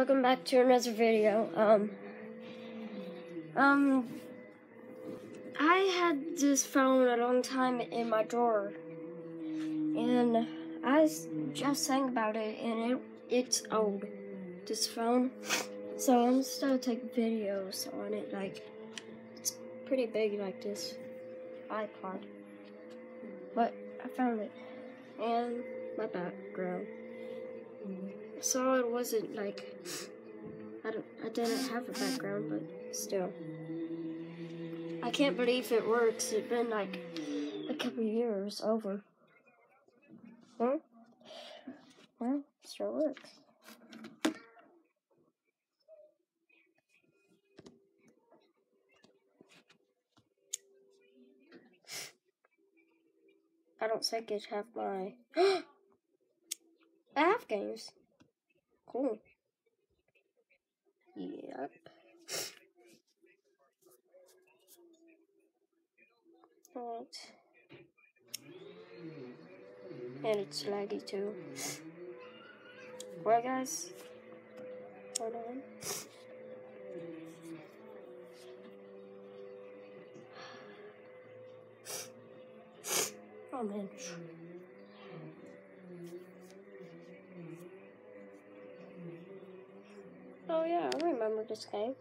welcome back to another video. Um, um, I had this phone a long time in my drawer, and I just sang about it, and it it's old, this phone. So I'm still taking videos on it, like, it's pretty big like this iPod. But I found it, and my background. So it wasn't like I don't I didn't have a background, but still. I can't believe it works. It's been like a couple years over. Huh? Well, still works. I don't think it have my I have games. Cool. Yep. Right. And it's laggy too. Well, guys. Hold on. Oh man. Oh yeah, I remember this game.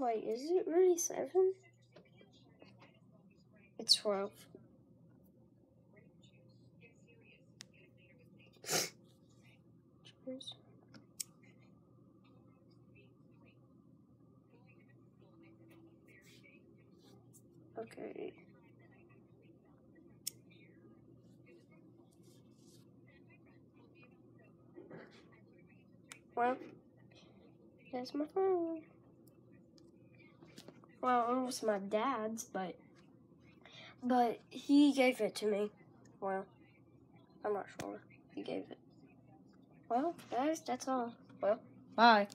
Wait, is it really seven? It's twelve. Cheers. Okay. Well, there's my phone. Well, it was my dad's, but but he gave it to me. Well, I'm not sure. He gave it. Well, guys, that's all. Well, bye.